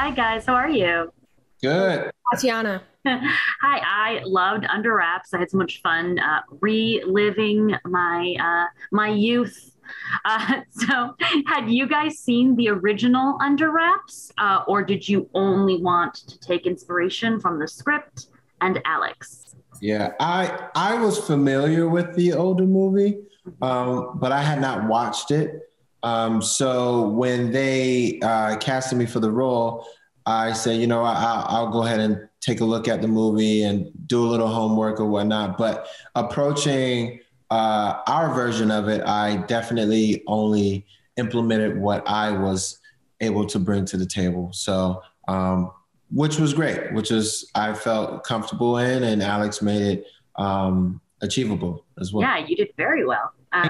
Hi, guys. How are you? Good. Tatiana. Hi, I loved Under Wraps. I had so much fun uh, reliving my uh, my youth. Uh, so, had you guys seen the original Under Wraps, uh, or did you only want to take inspiration from the script and Alex? Yeah, I I was familiar with the older movie, um, but I had not watched it. Um, so when they uh, casted me for the role, I said, you know, I, I'll go ahead and take a look at the movie and do a little homework or whatnot. But approaching uh, our version of it, I definitely only implemented what I was able to bring to the table. So, um, which was great, which is I felt comfortable in, and Alex made it um, achievable as well. Yeah, you did very well. Uh,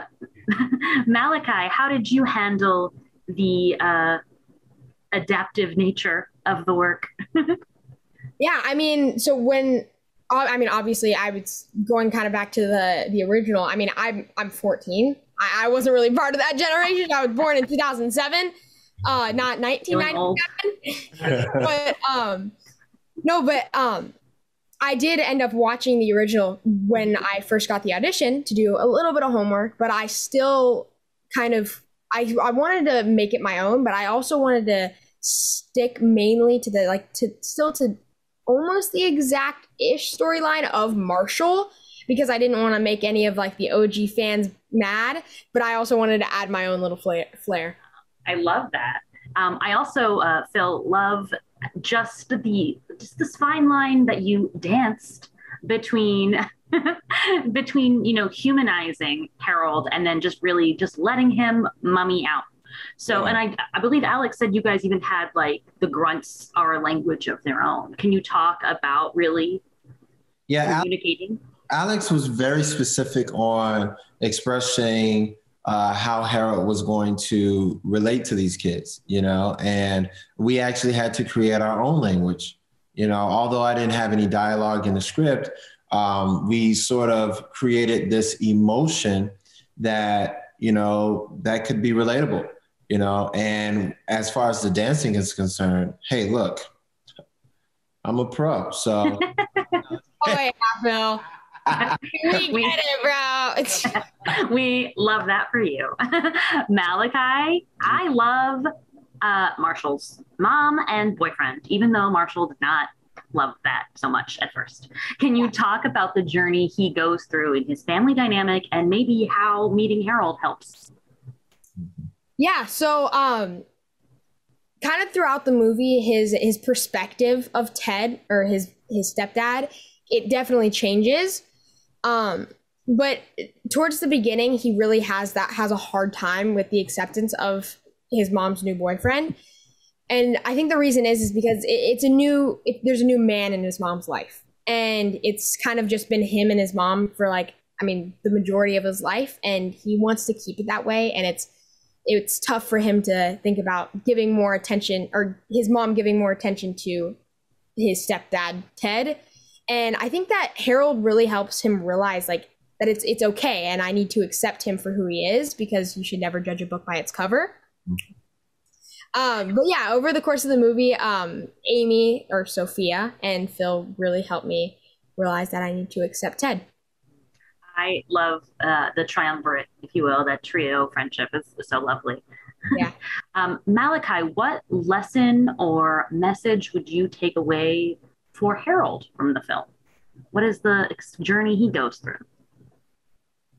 Malachi, how did you handle the uh, adaptive nature of the work? yeah, I mean, so when I mean, obviously, I was going kind of back to the the original. I mean, I'm I'm 14. I, I wasn't really part of that generation. I was born in 2007, uh, not 1997. but um, no, but um, I did end up watching the original when I first got the audition to do a little bit of homework, but I still kind of I I wanted to make it my own, but I also wanted to stick mainly to the like to still to almost the exact ish storyline of Marshall because I didn't want to make any of like the OG fans mad, but I also wanted to add my own little flair. I love that. Um, I also, uh, Phil, love just the just this fine line that you danced between between you know humanizing Harold and then just really just letting him mummy out so, and I, I believe Alex said you guys even had like the grunts are a language of their own. Can you talk about really yeah, communicating? Alex was very specific on expressing uh, how Harold was going to relate to these kids, you know, and we actually had to create our own language. You know, although I didn't have any dialogue in the script, um, we sort of created this emotion that you know that could be relatable you know and as far as the dancing is concerned hey look i'm a pro so. Oh yeah Phil. we get it bro. We love that for you. Malachi i love uh, marshall's mom and boyfriend even though marshall did not love that so much at first. Can you talk about the journey he goes through in his family dynamic and maybe how meeting harold helps? Yeah, so um kind of throughout the movie his his perspective of Ted or his his stepdad, it definitely changes. Um but towards the beginning he really has that has a hard time with the acceptance of his mom's new boyfriend. And I think the reason is is because it, it's a new it, there's a new man in his mom's life. And it's kind of just been him and his mom for like I mean the majority of his life and he wants to keep it that way and it's it's tough for him to think about giving more attention or his mom giving more attention to his stepdad Ted. And I think that Harold really helps him realize like that it's it's okay and I need to accept him for who he is because you should never judge a book by its cover. Um, but yeah, over the course of the movie, um, Amy or Sophia and Phil really helped me realize that I need to accept Ted. I love uh, the triumvirate, if you will, that trio friendship is, so lovely. Yeah. um, Malachi, what lesson or message would you take away for Harold from the film? What is the journey he goes through?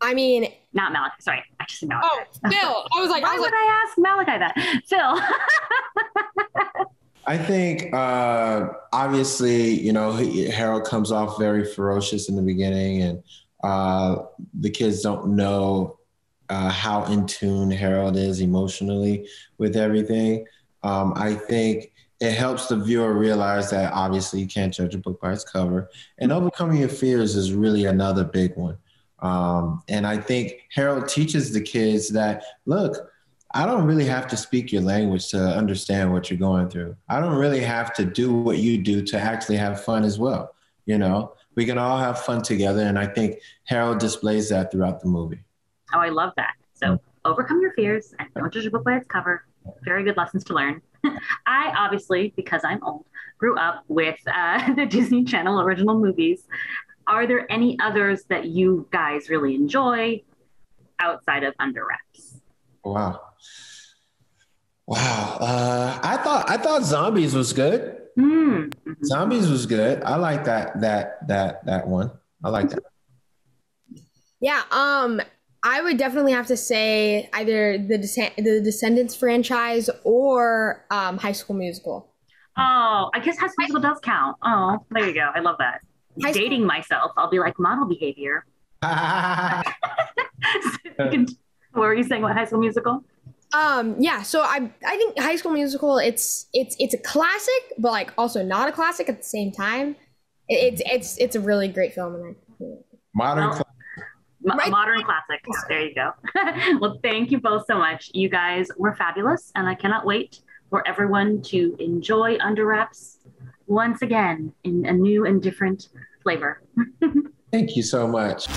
I mean, not Malachi. Sorry, I just Malachi. Oh, Phil. I was like, why I was would like, I ask Malachi that? Phil. I think uh, obviously, you know, Harold comes off very ferocious in the beginning, and uh, the kids don't know uh, how in tune Harold is emotionally with everything. Um, I think it helps the viewer realize that obviously you can't judge a book by its cover, and overcoming your fears is really another big one. Um, and I think Harold teaches the kids that look, I don't really have to speak your language to understand what you're going through. I don't really have to do what you do to actually have fun as well. You know, we can all have fun together. And I think Harold displays that throughout the movie. Oh, I love that. So overcome your fears and don't judge a book by its cover. Very good lessons to learn. I obviously, because I'm old, grew up with uh, the Disney Channel original movies. Are there any others that you guys really enjoy outside of Under Wraps? Wow. Wow. Uh, I thought I thought Zombies was good. Mm. Zombies was good. I like that that that that one. I like that. Yeah, um I would definitely have to say either the Descend- the Descendants franchise or um, High School Musical. Oh, I guess High School Musical does count. Oh, there you go. I love that. High Dating school- myself, I'll be like model behavior. so what were you saying about High School Musical? Um, yeah, so I I think High School Musical it's it's it's a classic, but like also not a classic at the same time. It, it's it's it's a really great film, and I modern. Well, right. modern classic. There you go. well, thank you both so much. You guys were fabulous, and I cannot wait for everyone to enjoy Under Wraps once again in a new and different flavor. thank you so much.